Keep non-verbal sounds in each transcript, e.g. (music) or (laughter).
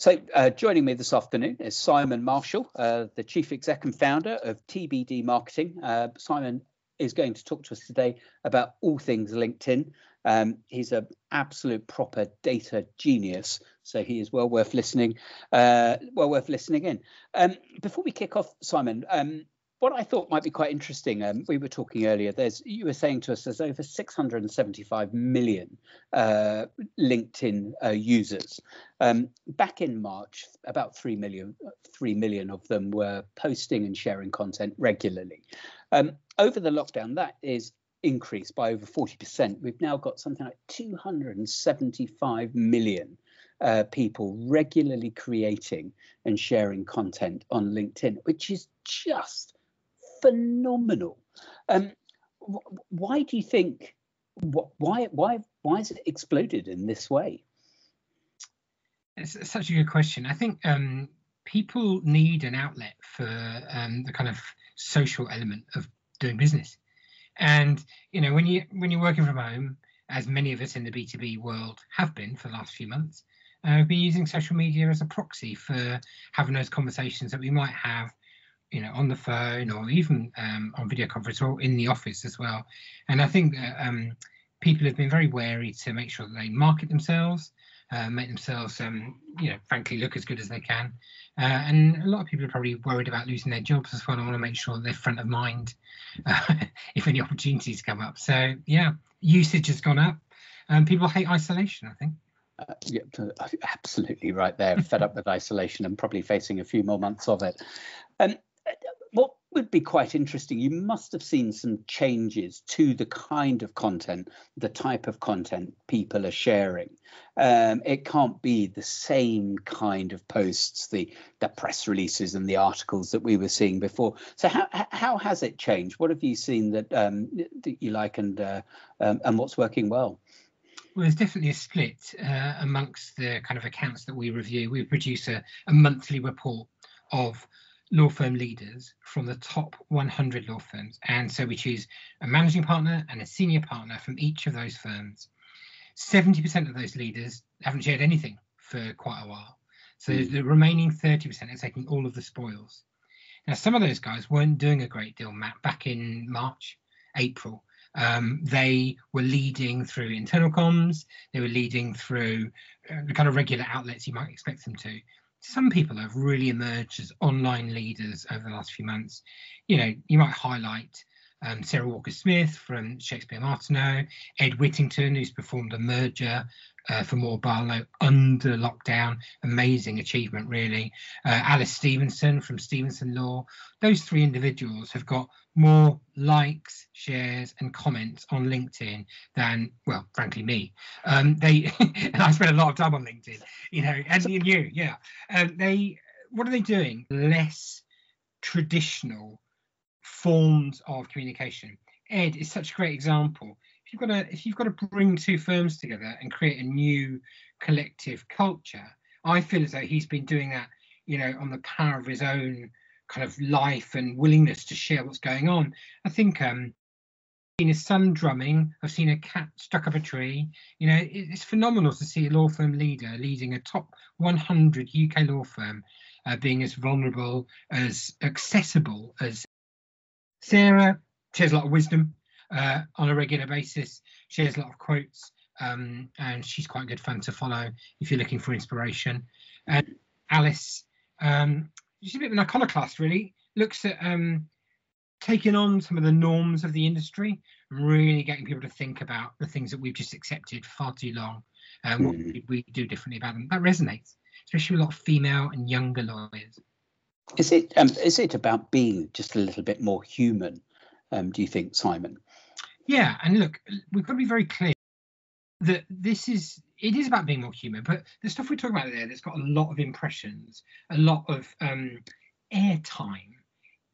So, uh, joining me this afternoon is Simon Marshall, uh, the Chief Exec and founder of TBD Marketing. Uh, Simon is going to talk to us today about all things LinkedIn. Um, he's an absolute proper data genius, so he is well worth listening. Uh, well worth listening in. Um, before we kick off, Simon, um, what I thought might be quite interesting, um, we were talking earlier. There's you were saying to us there's over 675 million uh, LinkedIn uh, users. Um, back in March, about three million, three million of them were posting and sharing content regularly. Um, over the lockdown, that is increased by over 40%. We've now got something like 275 million uh, people regularly creating and sharing content on LinkedIn, which is just phenomenal. Um, why do you think? Why why why has it exploded in this way? It's such a good question. I think um, people need an outlet for um, the kind of social element of doing business. And you know, when you when you're working from home, as many of us in the B2B world have been for the last few months, uh, we've been using social media as a proxy for having those conversations that we might have you know on the phone or even um, on video conference or in the office as well. And i think that um, people have been very wary to make sure that they market themselves uh, make themselves um, you know frankly look as good as they can. Uh, and a lot of people are probably worried about losing their jobs as well. I want to make sure they're front of mind uh, (laughs) if any opportunities come up. So yeah usage has gone up and people hate isolation i think. Uh, yeah, absolutely right there. Fed up with isolation and probably facing a few more months of it. Um, what would be quite interesting, you must have seen some changes to the kind of content, the type of content people are sharing. Um, it can't be the same kind of posts, the the press releases and the articles that we were seeing before. So how how has it changed? What have you seen that um, that you like and uh, um, and what's working well? Well, there's definitely a split uh, amongst the kind of accounts that we review. We produce a, a monthly report of law firm leaders from the top 100 law firms. And so we choose a managing partner and a senior partner from each of those firms. 70% of those leaders haven't shared anything for quite a while. So mm. the remaining 30% are taking all of the spoils. Now, some of those guys weren't doing a great deal, Matt, back in March, April. Um, they were leading through internal comms, they were leading through uh, the kind of regular outlets you might expect them to some people have really emerged as online leaders over the last few months. You know, you might highlight um, Sarah Walker Smith from Shakespeare Martineau, Ed Whittington, who's performed a merger uh, for Moore Barlow under lockdown. Amazing achievement, really. Uh, Alice Stephenson from Stephenson Law. Those three individuals have got more likes, shares, and comments on LinkedIn than, well, frankly, me. Um, they (laughs) and I spend a lot of time on LinkedIn, you know, and you, yeah. Um, they, what are they doing? Less traditional forms of communication. Ed is such a great example If you've got to if you've got to bring two firms together and create a new collective culture, I feel as though he's been doing that, you know, on the power of his own kind of life and willingness to share what's going on. I think um seen his son drumming. I've seen a cat stuck up a tree. You know, it's phenomenal to see a law firm leader leading a top 100 UK law firm uh, being as vulnerable, as accessible as Sarah. She has a lot of wisdom uh, on a regular basis. She has a lot of quotes, um, and she's quite good fun to follow if you're looking for inspiration. And Alice, um, she's a bit of an iconoclast, really. Looks at um, taking on some of the norms of the industry and really getting people to think about the things that we've just accepted far too long and what mm. we do differently about them. That resonates, especially with a lot of female and younger lawyers. Is it um, is it about being just a little bit more human? Um, do you think, Simon? Yeah, and look, we've got to be very clear that this is it is about being more human, but the stuff we're talking about there that's got a lot of impressions, a lot of um, airtime.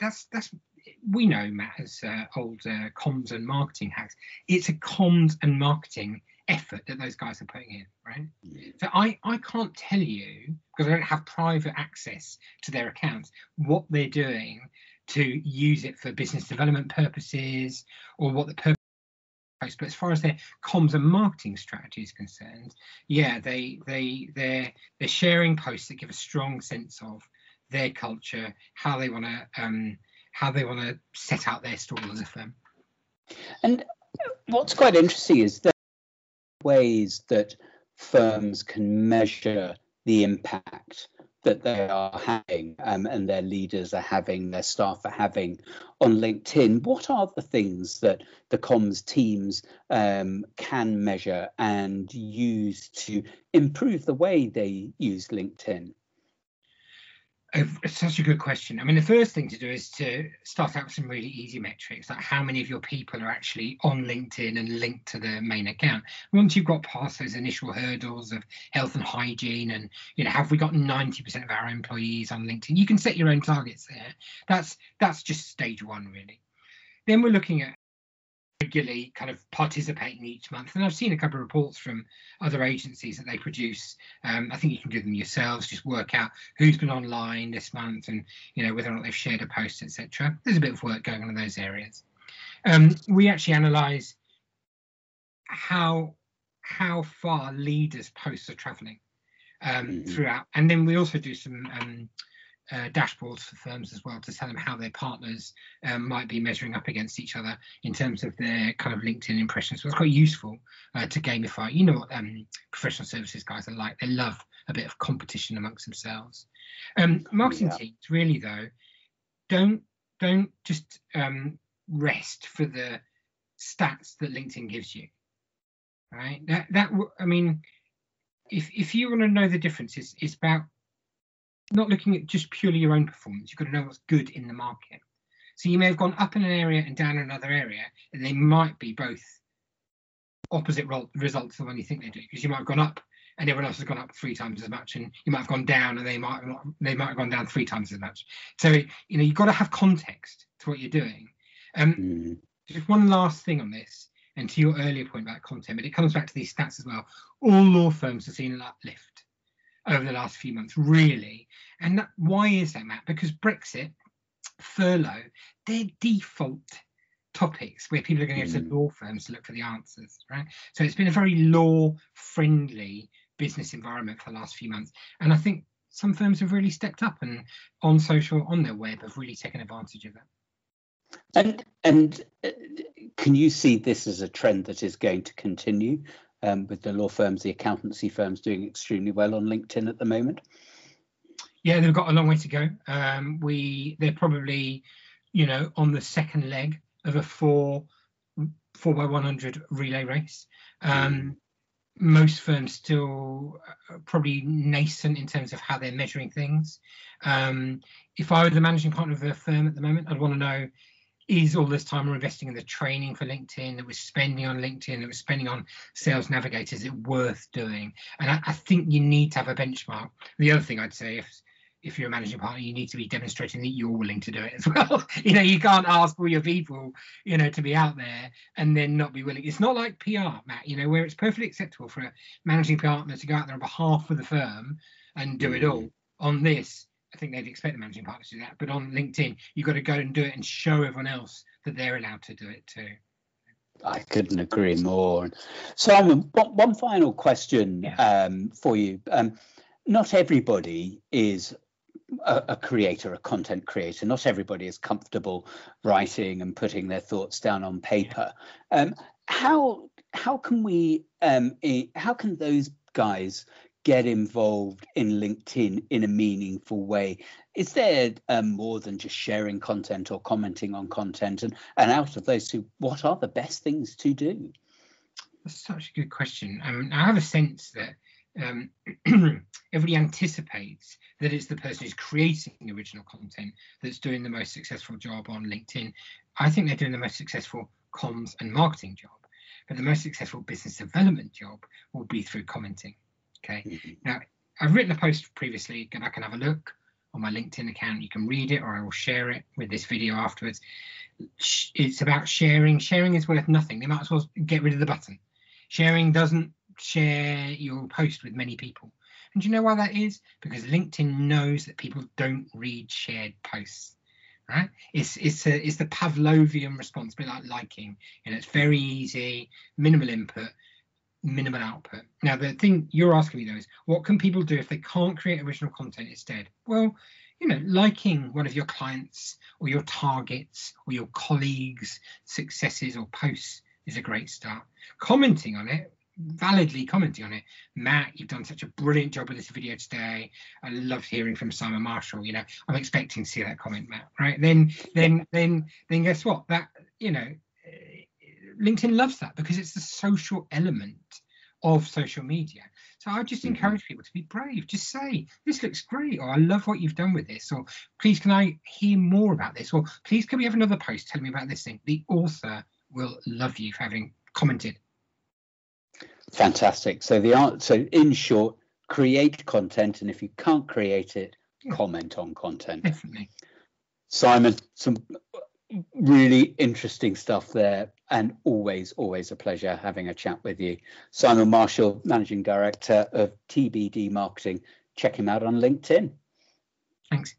That's that's we know Matt as uh, old uh, comms and marketing hacks. It's a comms and marketing effort that those guys are putting in, right? Yeah. So I I can't tell you because I don't have private access to their accounts what they're doing to use it for business development purposes or what the purpose posts, but as far as their comms and marketing strategy is concerned, yeah, they they they're they're sharing posts that give a strong sense of their culture, how they want to um, how they want to set out their stall as a firm. And what's quite interesting is the ways that firms can measure the impact that they are having um, and their leaders are having, their staff are having on LinkedIn. What are the things that the comms teams um, can measure and use to improve the way they use LinkedIn? It's such a good question. I mean, the first thing to do is to start out with some really easy metrics, like how many of your people are actually on LinkedIn and linked to the main account. Once you've got past those initial hurdles of health and hygiene, and you know, have we got 90% of our employees on LinkedIn? You can set your own targets there. That's that's just stage one, really. Then we're looking at regularly kind of participating each month. And I've seen a couple of reports from other agencies that they produce. Um, I think you can do them yourselves, just work out who's been online this month and you know whether or not they've shared a post, etc. There's a bit of work going on in those areas. Um, we actually analyse how how far leaders' posts are travelling um, mm-hmm. throughout, and then we also do some um, uh, dashboards for firms as well to tell them how their partners um, might be measuring up against each other in terms of their kind of LinkedIn impressions. So it's quite useful uh, to gamify. You know what um, professional services guys are like; they love a bit of competition amongst themselves. Um, marketing yeah. teams really though don't don't just um, rest for the stats that LinkedIn gives you. Right? That that I mean, if if you want to know the difference, it's, it's about not looking at just purely your own performance. You've got to know what's good in the market. So you may have gone up in an area and down in another area, and they might be both opposite results of when you think they do. Because you might have gone up and everyone else has gone up three times as much, and you might have gone down and they might not, they might have gone down three times as much. So you know you've got to have context to what you're doing. Um, mm. Just one last thing on this, and to your earlier point about content, but it comes back to these stats as well. All law firms have seen an uplift over the last few months, really. And that, why is that, Matt? Because Brexit, furlough, they're default topics where people are going to go to mm. law firms to look for the answers, right? So it's been a very law friendly business environment for the last few months. And I think some firms have really stepped up and on social, on their web, have really taken advantage of that. And and uh, can you see this as a trend that is going to continue? Um, with the law firms, the accountancy firms doing extremely well on LinkedIn at the moment? Yeah, they've got a long way to go. Um, we they're probably, you know, on the second leg of a four four by one hundred relay race. Um. Most firms still uh, probably nascent in terms of how they're measuring things. Um, if I were the managing partner of a firm at the moment, I'd want to know is all this time we're investing in the training for LinkedIn that we're spending on LinkedIn, that we're spending on sales navigators, is it worth doing? And I, I, think you need to have a benchmark. The other thing I'd say if if you're a managing partner, you need to be demonstrating that you're willing to do it as (laughs) well. you know, you can't ask all your people, you know, to be out there and then not be willing. It's not like PR, Matt, you know, where it's perfectly acceptable for a managing partner to go out there on behalf of the firm and do it mm. all. On this, I think they'd expect the managing partner to do that. But on LinkedIn, you've got to go and do it and show everyone else that they're allowed to do it too. I couldn't agree more. Simon, one, one final question yeah. um, for you. Um, not everybody is a, a, creator, a content creator. Not everybody is comfortable writing and putting their thoughts down on paper. Um, how how can we um, how can those guys get involved in LinkedIn in a meaningful way? Is there um, more than just sharing content or commenting on content? And, and out of those two, what are the best things to do? That's such a good question. Um, I have a sense that um, (clears throat) everybody anticipates that it's the person who's creating original content that's doing the most successful job on LinkedIn. I think they're doing the most successful comms and marketing job, but the most successful business development job will be through commenting. Okay. Mm-hmm. Now, I've written a post previously, and I can have a look on my LinkedIn account. You can read it, or I will share it with this video afterwards. It's about sharing. Sharing is worth nothing. They might as well get rid of the button. Sharing doesn't share your post with many people. And do you know why that is? Because LinkedIn knows that people don't read shared posts. right? It's it's a, it's the Pavlovian response, a bit like liking. You know, it's very easy, minimal input, minimal output. Now, the thing you're asking me though is, what can people do if they can't create original content instead? Well, you know, liking one of your clients or your targets or your colleagues' successes or posts is a great start. Commenting on it validly commenting on it. Matt, you've done such a brilliant job with this video today. I loved hearing from Simon Marshall. You know, I'm expecting to see that comment, Matt. Right? Then, then, then, then, guess what? That you know, LinkedIn loves that because it's the social element of social media. So I just mm-hmm. encourage people to be brave. Just say, this looks great, or I love what you've done with this, or please can I hear more about this, or please can we have another post telling me about this thing. The author will love you for having commented Fantastic. So the answer, so in short, create content, and if you can't create it, comment on content. Definitely. Simon, some really interesting stuff there, and always, always a pleasure having a chat with you. Simon Marshall, Managing Director of TBD Marketing. Check him out on LinkedIn. Thanks.